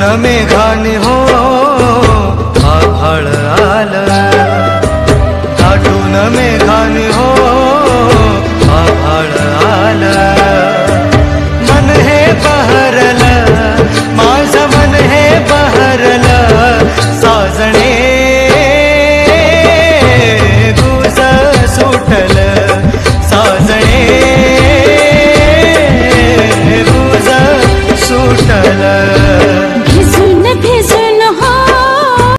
मन मेघाने हो आभाळ आलं. में मेघाने हो आभाळ आलं. मन हे बहरल माझं मन हे बहरल साजणे गुज सुटल. साजणे गुज सुटलं.